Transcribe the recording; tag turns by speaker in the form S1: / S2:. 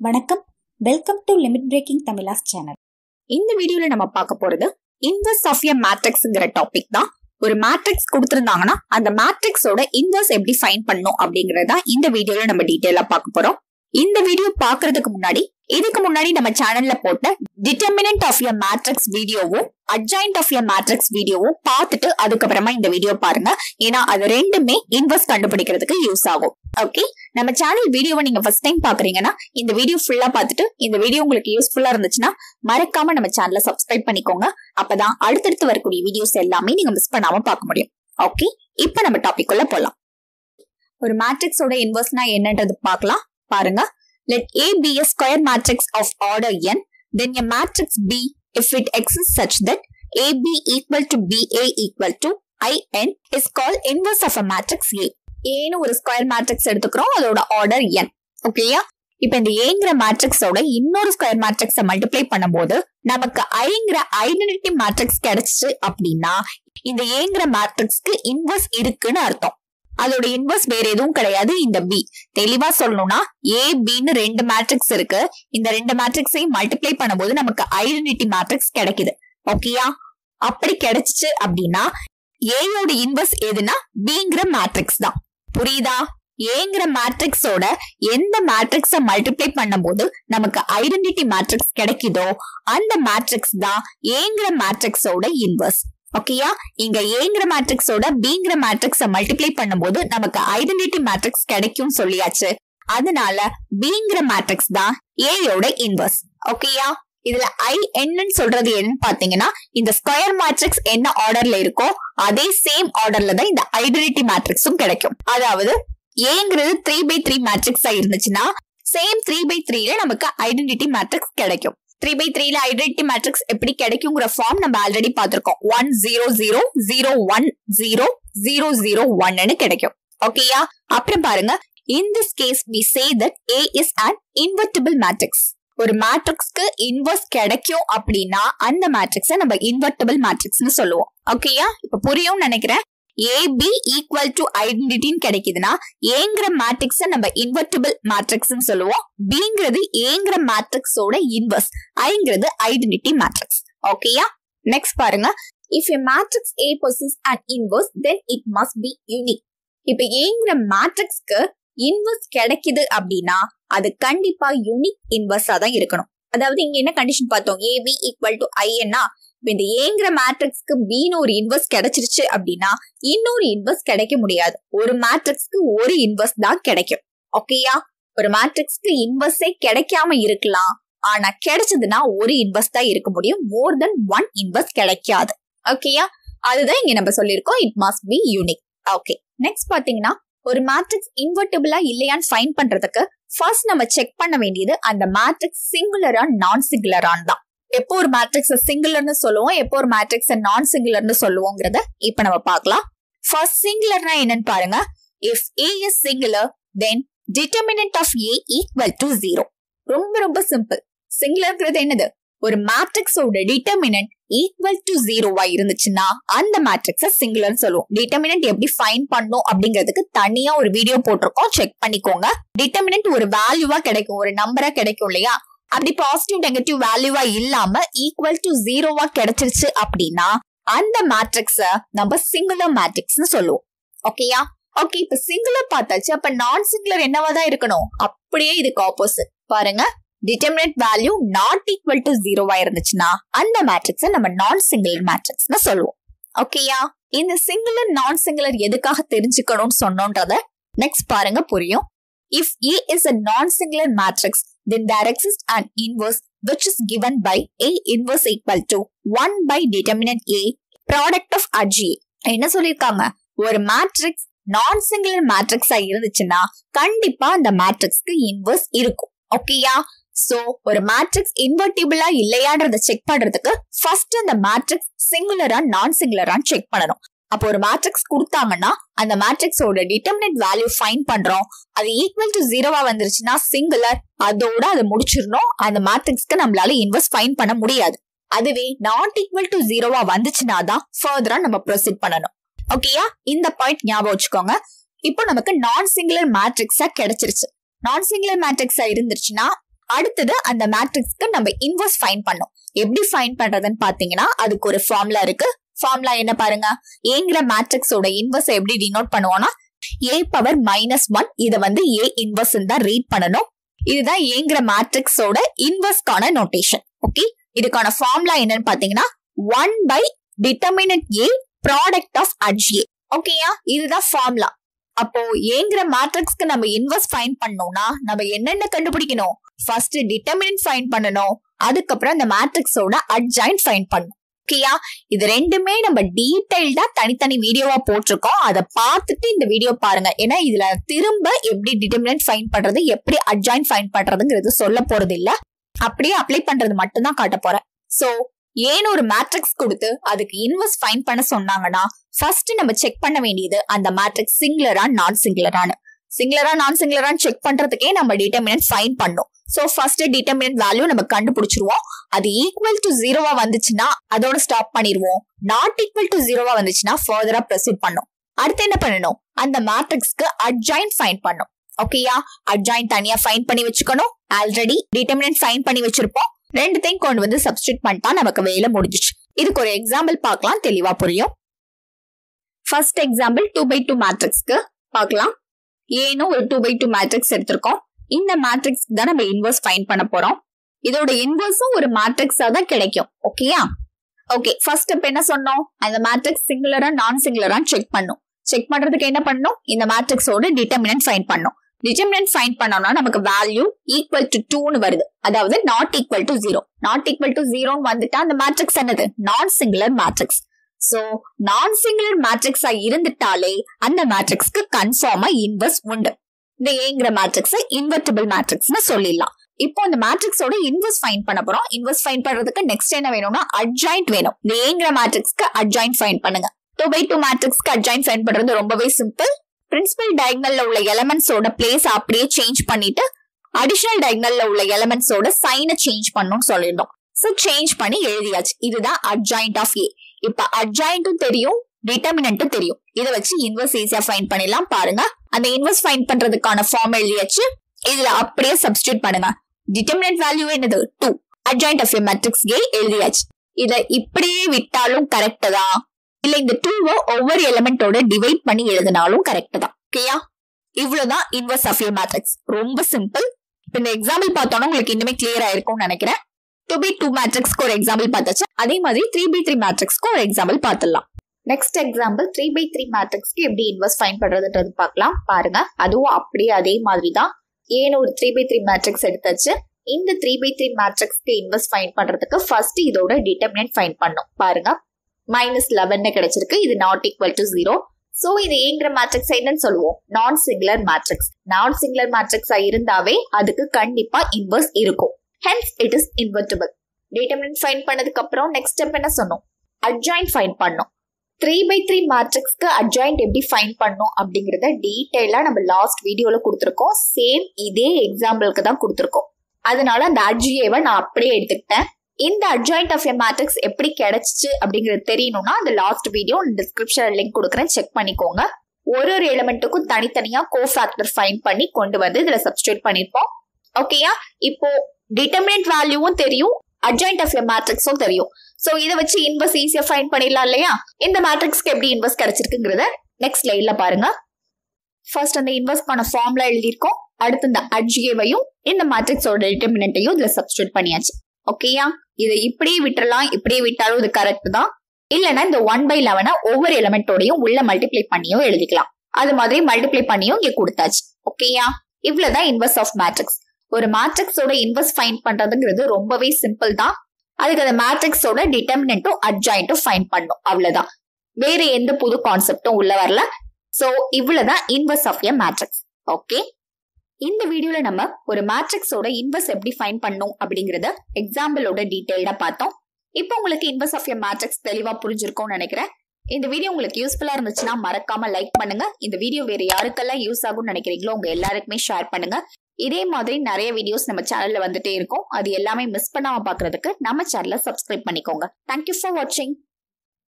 S1: வணக்கம். Welcome to limit breaking தமிழாஸ் channel
S2: இந்த வீடியோல நம்ம பார்க்க போறது இன்வெஸ்ட் ஆஃப் எ மேட்ரிக்ஸ்ங்கிற டாபிக் தான். ஒரு மேட்ரிக்ஸ் கொடுத்திருந்தாங்கன்னா அந்த மேட்ரிக்ஸோட இன்வெஸ்ட் எப்படி ஃபைன் பண்ணும் அப்படிங்கறத இந்த வீடியோல நம்ம டீட்டெயிலா பார்க்க போறோம். இந்த வீடியோ பாக்குறதுக்கு முன்னாடி இதுக்கு முன்னாடி நம்ம சேனல்ல போட்ட டிட்டர்மினன்ட் ஆஃப் யர் மேட்ரிக்ஸ் வீடியோவும் அட்ஜாயிண்ட் ஆஃப் யர் மேட்ரிக்ஸ் வீடியோவும் பார்த்துட்டு அதுக்கப்புறமா இந்த வீடியோ பாருங்க. ஏன்னா அது ரெண்டுமே இன்வெஸ்ட் கண்டுபிடிக்கிறதுக்கு யூஸ் ஆகும். ஓகே நம்ம சேனல் வீடியோவை நீங்க ஃபர்ஸ்ட் டைம் பாக்குறீங்கன்னா இந்த வீடியோ ஃபுல்லா பார்த்துட்டு இந்த வீடியோ உங்களுக்கு யூஸ்ஃபுல்லா இருந்துச்சுன்னா மறக்காம நம்ம சேனலை சப்ஸ்கிரைப் பண்ணிக்கோங்க. அப்பதான் அடுத்தடுத்து வரக்கூடிய வீடியோஸ் எல்லாமே நீங்க மிஸ் பண்ணாம பார்க்க முடியும். ஓகே இப்ப நம்ம டாபிக் உள்ள போலாம். ஒரு மேட்ரிக்ஸோட இன்வெஸ்ட்னா என்னன்றது பார்க்கலாம். பாருங்க. Let A be a square matrix of order n then a matrix B if it exists such that AB equal to BA equal to IN is called inverse of a matrix A. ஏன்னு ஒரு square matrix எடுத்துக்கிறோம் அதோட order n. ஓகேயா இப்ப இந்த ஏங்கிற மேட்ரிக்ஸோட இன்னொரு square மேட்ரிக்ஸ multiply பண்ணும்போது நமக்கு ஐங்கிற ஐடென்டிட்டி மேட்ரிக்ஸ் கிடைச்சிச்சு அப்படின்னா இந்த ஏங்கிற மேட்ரிக்ஸ்க்கு இன்வர்ஸ் இருக்குன்னு அர்த்தம். அதோட இன்வர்ஸ் வேற எதுவும் கிடையாது. இந்த பி தெளிவா சொல்லணும்னா ஏ பின்னு ரெண்டு மேட்ரிக்ஸ் இருக்கு. இந்த ரெண்டு மேட்ரிக்ஸையும் மல்டிப்ளை பண்ணும்போது நமக்கு ஐடென்டிட்டி மேட்ரிக்ஸ் கிடைக்குது. ஓகேயா அப்படி கிடைச்சிச்சு அப்படின்னா ஏயோட இன்வர்ஸ் எதுனா பிங்கிற மேட்ரிக்ஸ் தான். புரியுதா? ஏங்கிற மேட்ரிக்ஸோட எந்த மேட்ரிக்ஸ மல்டிப்ளை பண்ணும்போது நமக்கு ஐடென்டிட்டி மேட்ரிக்ஸ் கிடைக்குதோ அந்த மேட்ரிக்ஸ் தான் ஏங்கிற மேட்ரிக்ஸோட இன்வர்ஸ் ஓகேயா இங்க ஏங்கிற மேட்ரிக்ஸோட பிங்கிற மேட்ரிக்ஸ மல்டிப்ளை பண்ணும்போது நமக்கு ஐடென்டிட்டி மேட்ரிக்ஸ் கிடைக்கும் சொல்லியாச்சு. அதனால பிங்கிற மேட்ரிக்ஸ் தான் ஏயோட இன்வர்ஸ் ஓகேயா இதுல ஐ என்னன்னு சொல்றது என்னன்னு பாத்தீங்கன்னா இந்த ஸ்கொயர் மேட்ரிக்ஸ் என்ன ஆர்டர்ல இருக்கோ அதே சேம் ஆர்டர்ல தான் இந்த ஐடென்டிட்டி மேட்ரிக்ஸும் கிடைக்கும். அதாவது ஏங்கிறது த்ரீ பை த்ரீ மேட்ரிக்ஸா இருந்துச்சுன்னா சேம் த்ரீ பை த்ரீல நமக்கு ஐடென்டிட்டி மேட்ரிக்ஸ் கிடைக்கும். த்ரீ பை த்ரீல ஐடென்டி மேட்ரிக்ஸ் எப்படி கிடைக்குங்கிற ஃபார்ம் நம்ம ஆல்ரெடி பார்த்திருக்கோம். One zero zero zero one zero zero zero ஒன்னு கிடைக்கும். ஓகேயா அப்புறம் பாருங்க. In this case we say that A is an invertible matrix ஒரு மேட்ரிக்ஸ்க்கு இன்வெர்ஸ் கிடைக்கும் அப்படின்னா அந்த மேட்ரிக்ஸை நம்ம இன்வெர்டபிள் மேட்ரிக்ஸ்னு சொல்லுவோம். ஓகேயா இப்ப புரியும் நினைக்கிறேன். ஏபி ஈக்குவல் டு ஐடென்டிட்டின்னு கிடைக்குதுன்னா ஏங்கிற மேட்ரிக்ஸ நம்ம இன்வெர்டிபிள் மேட்ரிக்ஸ் சொல்லுவோம். பிங்கிறது ஏங்கிற மேட்ரிக்ஸோட இன்வர்ஸ் ஐங்கிறது ஐடென்டிட்டி மேட்ரிக்ஸ் ஓகேயா நெக்ஸ்ட் பாருங்க. If a matrix A possess and inverse then it must be unique இப்ப ஏங்கிற மேட்ரிக்ஸ்க்கு இன்வர்ஸ் கிடைக்குது அப்படின்னா அது கண்டிப்பா யூனிக் இன்வர்ஸா தான் இருக்கணும். அதாவது இங்க என்ன கண்டிஷன் பார்த்தோம்? ஏபி ஈக்குவல் டு ஐஎன்னா இந்த ஏங்கிற மேட்ரிக்ஸ்க்கு பின்னு ஒரு இன்வெஸ்ட் கிடைச்சிருச்சு அப்படின்னா இன்னொரு இன்வெஸ்ட் கிடைக்க முடியாது. ஒரு மேட்ரிக்ஸ்க்கு ஒரு இன்வெஸ்ட் தான் கிடைக்கும். ஓகேயா ஒரு மேட்ரிக்ஸ்க்கு இன்வெஸ்டே கிடைக்காம இருக்கலாம். ஆனா கிடைச்சதுன்னா ஒரு இன்வெஸ்ட் தான் இருக்க முடியும். மோர் தென் ஒன் இன்வெஸ்ட் கிடைக்காது. ஓகேயா அதுதான் இங்க நம்ம சொல்லியிருக்கோம். It must be unique okay next பாத்தீங்கன்னா ஒரு மேட்ரிக்ஸ் இன்வெர்டிபிளா இல்லையான்னு ஃபைன் பண்றதுக்கு ஃபர்ஸ்ட் நம்ம செக் பண்ண வேண்டியது அந்த மேட்ரிக்ஸ் சிங்குலரா நான் சிங்குலரான் தான். எப்போ ஒரு மேட்ரிக்ஸ் சிங்குலர்னு சொல்லுவோம் எப்போ ஒரு மேட்ரிக்ஸ் நான் சிங்குலர்னு சொல்லுவோங்கிறத இப்ப நம்ம பார்க்கலாம். ஃபர்ஸ்ட் சிங்குலர்னா என்னன்னு பாருங்க. If A is singular then determinant of A equal to zero ரொம்ப ரொம்ப சிம்பிள் சிங்குலர்ங்கிறது என்னது? ஒரு மேட்ரிக்ஸோட டிட்டர்மினன்ட் ஈக்குவல் டு ஜீரோவா இருந்துச்சுன்னா அந்த மேட்ரிக்ஸ சிங்குலர்னு சொல்லுவோம். டிட்டர்மினன்ட் எப்படி ஃபைன் பண்ணும் அப்படிங்கிறதுக்கு தனியா ஒரு வீடியோ போட்டிருக்கோம். செக் பண்ணிக்கோங்க. டிட்டர்மினன்ட் ஒரு வேல்யூவா கிடைக்கும். ஒரு நம்பரா கிடைக்கும் இல்லையா? அப்படி பாசிட்டிவ் நெகட்டிவ் வேல்யூவா இல்லாம ஈக்குவல் டு ஜீரோவா கிடைச்சிருச்சு அப்படின்னா அந்த மேட்ரிக்ஸ நம்ம சிங்குலர் மேட்ரிக்ஸ்னு சொல்லுவோம். ஓகேயா ஓகே இப்ப சிங்குலர் பார்த்தாச்சு. அப்ப நான் சிங்குலர் என்னவா தான் இருக்கணும்? அப்படியே இதுக்கு ஆப்போசிட் பாருங்க. Determinant value not equal to ஜீரோவா இருந்துச்சுன்னா அந்த மேட்ரிக்ஸ நம்ம நான் சிங்குலர் மேட்ரிக்ஸ்னு சொல்லுவோம். ஓகேயா இந்த சிங்குலர் நான் சிங்குலர் எதுக்காக தெரிஞ்சுக்கணும்னு சொன்னோன்றத நெக்ஸ்ட் பாருங்க புரியும். If A is a non singular matrix then there exists an inverse which is given by A inverse equal to 1 by determinant A product of RGA. என்ன சொல்லிருக்காங்க? ஒரு மேட்ரிக்ஸ் நான் சிங்குலர் மேட்ரிக்ஸா இருந்துச்சுன்னா கண்டிப்பா அந்த மேட்ரிக்ஸ்க்கு இன்வர்ஸ் இருக்கும். ஓகேயா சோ ஒரு matrix இன்வெர்டிபிளா இல்லையான்றத செக் பண்றதுக்கு ஃபர்ஸ்ட் அந்த மேட்ரிக்ஸ் சிங்குலரா நான் சிங்குலரான்னு செக் பண்ணணும். அப்போ ஒரு மேட்ரிக்ஸ் கொடுத்தாங்கன்னா அந்த மேட்ரிக்ஸோட டிட்டர்மினட் வேல்யூ ஃபைன் பண்றோம். அது ஈக்குவல் டு ஜீரோவா வந்துருச்சுன்னா சிங்குலர் அதோட அதை முடிச்சிடணும். அந்த மேட்ரிக்ஸ்க்கு நம்மளால இன்வெஸ்ட் ஃபைன் பண்ண முடியாது. அதுவே நாட் ஈக்குவல் டு ஜீரோவா வந்துச்சுன்னா தான் ஃபர்தரா நம்ம ப்ரொசீட் பண்ணணும். ஓகேயா இந்த பாயிண்ட் ஞாபகம் வச்சுக்கோங்க. இப்போ நமக்கு நான் சிங்குலர் மேட்ரிக்ஸா கிடைச்சிருச்சு. நான் சிங்குலர் மேட்ரிக்ஸா இருந்துச்சுன்னா அடுத்தது அந்த மேட்ரிக்ஸ்க்கு நம்ம இன்வெஸ்ட் ஃபைன் பண்ணோம். எப்படி ஃபைன் பண்றதுன்னு பாத்தீங்கன்னா அதுக்கு ஒரு ஃபார்முலா இருக்கு. ஃபார்முலா என்ன பாருங்க? ஏங்கிற மேட்ரிக்ஸோட இன்வர்ஸ் எப்படி டினோட் பண்ணுவோம்னா ஏ பவர் மைனஸ் ஒன் இதை வந்து ஏ இன்வர்ஸ் தான் ரீட் பண்ணணும். இதுதான் ஏங்கிற மேட்ரிக்ஸோட இன்வர்ஸ்க்கான நோட்டேஷன் ஓகே இதுக்கான ஃபார்முலா என்னன்னு பாத்தீங்கன்னா one by determinant A product of adj A ஓகேயா இதுதான் ஃபார்முலா அப்போ ஏங்கிற மேட்ரிக்ஸ்க்கு நம்ம இன்வெஸ்ட் ஃபைன் பண்ணோம்னா நம்ம என்னென்ன கண்டுபிடிக்கணும்? ஃபர்ஸ்ட் டிட்டர்மினன்ட் ஃபைன் பண்ணணும். அதுக்கப்புறம் அந்த மேட்ரிக்ஸோட அட்ஜாயின் ஃபைன் பண்ணணும். ஓகேயா? இது ரெண்டுமே நம்ம டீடைல்டா தனித்தனி வீடியோவா போட்டிருக்கோம். அதை பார்த்துட்டு இந்த வீடியோ பாருங்க. ஏன்னா இதுல திரும்ப எப்படி டிட்டர்மினன்ட் ஃபைன் பண்றது எப்படி அட்ஜாயின் ஃபைன் பண்றதுங்கிறது சொல்ல போறது இல்ல. அப்படியே அப்ளை பண்றது மட்டும் தான் காட்ட போறேன். சோ ஏன் ஒரு மேட்ரிக்ஸ் கொடுத்து அதுக்கு இன்வெஸ்ட் ஃபைன் பண்ண சொன்னாங்கன்னா ஃபர்ஸ்ட் நம்ம செக் பண்ண வேண்டியது அந்த மேட்ரிக்ஸ் சிங்குலரா நான் சிங்குலரானு சிங்குலரா நான் சிங்குலரான்னு செக் பண்றதுக்கே நம்ம டிட்டர்மினன்ட் ஃபைன் பண்ணும். சோ ஃபர்ஸ்ட் டிட்டர்மினன்ட் வேல்யூ நம்ம கண்டுபிடிச்சிருவோம். அது ஈக்குவல் டு ஜீரோவா வந்துச்சுன்னா அதோட ஸ்டாப் பண்ணிடுவோம் நாட் ஈக்குவல் டு ஜீரோவா வந்துச்சுன்னா ஃபர்தரா ப்ரொசீட் பண்ணும். அடுத்து என்ன பண்ணணும்? அந்த மேட்ரிக்ஸ்க்கு அட்ஜாயின் ஃபைன் பண்ணும். ஓகேயா அட்ஜாயின் தனியா ஃபைன் பண்ணி வச்சுக்கணும். ஆல்ரெடி டிட்டர்மினன்ட் ஃபைன் பண்ணி வச்சிருப்போம். ரெண்டுத்தையும் கொண்டு வந்து சப்ஸ்டியூட் பண்ணிட்டா நமக்கு வேலை முடிஞ்சிச்சு. இதுக்கு ஒரு எக்ஸாம்பிள் பார்க்கலாம். தெளிவா புரியும். First example two by two மேட்ரிக்ஸ்க்கு பார்க்கலாம். ஏனும் ஒரு டூ பை டூ மேட்ரிக்ஸ் எடுத்திருக்கோம். இந்த மேட்ரிக்ஸ் தான் நம்ம இன்வர்ஸ் ஃபைன் பண்ண போறோம். இதோட இன்வர்ஸும் ஒரு மேட்ரிக்ஸா தான் கிடைக்கும். ஓகேயா ஓகே ஃபர்ஸ்ட் இப்ப என்ன சொன்னோம்? அந்த மேட்ரிக்ஸ் சிங்குலரா நான் சிங்குலரா செக் பண்ணும். செக் பண்றதுக்கு என்ன பண்ணும்? இந்த மேட்ரிக்ஸோட டிட்டர்மினன்ட் ஃபைன் பண்ணும். டிட்டர்மினன்ட் ஃபைன் பண்ணோம்னா நமக்கு வேல்யூ ஈக்குவல் டு டூன்னு வருது. அதாவது not equal to zero not equal to ஜீரோன்னு வந்துட்டா அந்த மேட்ரிக்ஸ் என்னது? Non singular matrix so non singular மேட்ரிக்ஸா இருந்துட்டாலே அந்த மேட்ரிக்ஸ்க்கு கன்ஃபார்மா இன்வெர்ஸ் உண்டு. இந்த ஏங்கிற மேட்ரிக்ஸ் இன்வெர்டிபிள் மேட்ரிக்ஸ்னு சொல்லிடலாம். இப்போ இந்த மேட்ரிக்ஸோட இன்வெர்ஸ் ஃபைன் பண்ண போறோம். இன்வெர்ஸ் ஃபைன் பண்றதுக்கு நெக்ஸ்ட் என்ன வேணும்னா அட்ஜாயிண்ட் வேணும். இந்த ஏங்கிற மேட்ரிக்ஸ்க்கு அட்ஜாயிண்ட் ஃபைன் பண்ணுங்க. டூ பை டூ மேட்ரிக்ஸ்க்கு அட்ஜாயிண்ட் ஃபைன் பண்றது ரொம்பவே சிம்பிள் பிரின்சிபல் டயக்னல்ல உள்ள எலமெண்ட்ஸோட பிளேஸ் அப்படியே சேஞ்ச் பண்ணிட்டு அடிஷனல் டயக்னல்ல உள்ள எலமெண்ட்ஸோட சைனை சேஞ்ச் பண்ணணும்னு சொல்லியிருந்தோம். சோ சேஞ்ச் பண்ணி எழுதியாச்சு. இதுதான் அட்ஜாயிண்ட் ஆஃப் ஏ இப்ப அட்ஜாயிண்ட்டும் தெரியும் டிட்டர்மினன்ட்டும் தெரியும். இதை வச்சு இன்வெர்ஸ் ஈஸியா ஃபைன் பண்ணிடலாம். பாருங்க அந்த இன்வெர்ஸ் ஃபைன் பண்றதுக்கான ஃபார்ம் எழுதியாச்சு. இதுல அப்படியே சப்ஸ்டியூட் பண்ணுங்க. டிட்டர்மினன்ட் வேல்யூ என்னது? Two adjoint of A matrix K எழுதியாச்சு. இத இப்படியே விட்டாலும் கரெக்ட் தான். இல்ல இந்த டூவை ஒவ்வொரு எலிமெண்டோட டிவைட் பண்ணி எழுதினாலும் கரெக்ட் தான். ஓகேயா இவ்வளவுதான் இன்வெர்ஸ் ஆஃப் ஏ மேட்ரிக்ஸ் ரொம்ப சிம்பிள் இப்ப இந்த எக்ஸாம்பிள் பார்த்தோம்னா உங்களுக்கு இன்னுமே கிளியர் ஆயிருக்கும்னு நினைக்கிறேன். டூ பை டூ மேட்ரிக்ஸ்க்கு ஒரு எக்ஸாம்பிள் பார்த்தாச்சு? அதே மாதிரி த்ரீ பை த்ரீ மேட்ரிக்ஸ்க்கு ஒரு எக்ஸாம்பிள் பார்த்துடலாம். Next example three by three மேட்ரிக்ஸ்க்கு எப்படி இன்வெஸ்ட் ஃபைன் பண்றதுன்றது பார்க்கலாம். பாருங்க. அதுவும் அப்படியே அதே மாதிரி தான். ஏன்னு ஒரு த்ரீ பை த்ரீ மேட்ரிக்ஸ் எடுத்தாச்சு. இந்த த்ரீ பை த்ரீ மேட்ரிக்ஸ்க்கு இன்வெஸ்ட் ஃபைன் பண்றதுக்கு ஃபர்ஸ்ட் இதோட டிட்டர்மினன்ட் ஃபைன் பண்ணும். பாருங்க. மைனஸ் லெவன் கிடைச்சிருக்கு. இது not equal to zero so இது ஏங்கிற மேட்ரிக்ஸ் என்னன்னு சொல்லுவோம். Non singular matrix non singular மேட்ரிக்ஸா இருந்தாவே அதுக்கு கண்டிப்பா இன்வெர்ஸ் இருக்கும். Hence it is invertible determinant find பண்ணதுக்கு அப்புறம் நெக்ஸ்ட் ஸ்டெப் என்ன சொன்னோம்? அட்ஜாயிண்ட் ஃபைன் பண்ணோம். த்ரீ பை த்ரீ மேட்ரிக்ஸ்க்கு அட்ஜாயிண்ட் எப்படி ஃபைன் பண்ணும் அப்படிங்கிறத டீட்டெயிலாக நம்ம லாஸ்ட் வீடியோவில் கொடுத்துருக்கோம். சேம் இதே எக்ஸாம்பிளுக்கு தான் கொடுத்துருக்கோம். அதனால அந்த அட்ஜிஏவை நான் அப்படியே எடுத்துக்கிட்டேன். இந்த அட்ஜாயிண்ட் ஆஃப் எ மேட்ரிக்ஸ் எப்படி கிடைச்சிச்சு அப்படிங்கிறது தெரியணும்னா அந்த லாஸ்ட் வீடியோ டிஸ்கிரிப்ஷன் லிங்க் கொடுக்குறேன். செக் பண்ணிக்கோங்க. ஒரு ஒரு எலிமெண்ட்டுக்கும் தனித்தனியா கோஃபேக்டர் ஃபைன் பண்ணி கொண்டு வந்து இதுல சப்ஸ்டியூட் பண்ணிருப்போம். ஓகேயா இப்போ டிட்டர்மினன்ட் வேல்யூவும் தெரியும் அட்ஜாயிண்ட் ஆஃப் எ மேட்ரிக்ஸும் தெரியும். சோ இதை வச்சு இன்வெஸ்ட் ஈஸியா ஃபைன் பண்ணிடலாம் இல்லையா? இந்த மேட்ரிக்ஸ்க்கு எப்படி இன்வெஸ்ட் கிடைச்சிருக்குங்கிறத நெக்ஸ்ட் லைன்ல பாருங்க. ஃபர்ஸ்ட் அந்த இன்வெர்ஸ்க்கான ஃபார்ம்ல எழுதியிருக்கோம். அடுத்து இந்த அட்ஜிஏவையும் இந்த மேட்ரிக்ஸோட டிட்டர்மினன்ட்டையும் இதுல சப்ஸ்டியூட் பண்ணியாச்சு. ஓகேயா இதை இப்படியே விட்டுறலாம் இப்படியே விட்டாலும் இது கரெக்ட் தான். இல்லைன்னா இந்த ஒன் பை லெவனை ஒவ்வொரு எலிமெண்டோடையும் உள்ள மல்டிப்ளை பண்ணியும் எழுதிக்கலாம். அது மாதிரி மல்டிப்ளை பண்ணியும் இங்க கொடுத்தாச்சு. ஓகேயா இவ்வளவுதான் இன்வெஸ்ட் ஆஃப் மேட்ரிக்ஸ் ஒரு மேட்ரிக்ஸோட இன்வெர்ஸ் ஃபைன் பண்றதுங்கிறது ரொம்பவே சிம்பிள் தான். அதுக்கு அந்த மேட்ரிக்ஸோட டிட்டர்மினன்ட்டும் அட்ஜாயிண்டும் ஃபைன் பண்ணும். அவ்வளவுதான். வேற எந்த புது கான்செப்டும் உள்ள வரல. சோ இவ்வளவுதான் inverse of a matrix okay இந்த வீடியோல நம்ம ஒரு மேட்ரிக்ஸோட இன்வெர்ஸ் எப்படி ஃபைன் பண்ணும் அப்படிங்கறத எக்ஸாம்பிளோட டீடைல்டா பார்த்தோம். இப்போ உங்களுக்கு இன்வெர்ஸ் ஆஃப் எ மேட்ரிக்ஸ் தெளிவா புரிஞ்சிருக்கும்னு நினைக்கிறேன். இந்த வீடியோ உங்களுக்கு யூஸ்ஃபுல்லா இருந்துச்சுன்னா மறக்காம லைக் பண்ணுங்க. இந்த வீடியோ வேற யாருக்கெல்லாம் யூஸ் ஆகும்னு நினைக்கிறீங்களோ உங்க எல்லாருக்குமே ஷேர் பண்ணுங்க. இதே மாதிரி நிறைய வீடியோஸ் நம்ம சேனல்ல வந்துட்டே இருக்கும். அது எல்லாமே மிஸ் பண்ணாம பாக்குறதுக்கு நம்ம சேனலை சப்ஸ்கிரைப் பண்ணிக்கோங்க. தேங்க்யூ ஃபார் வாட்சிங்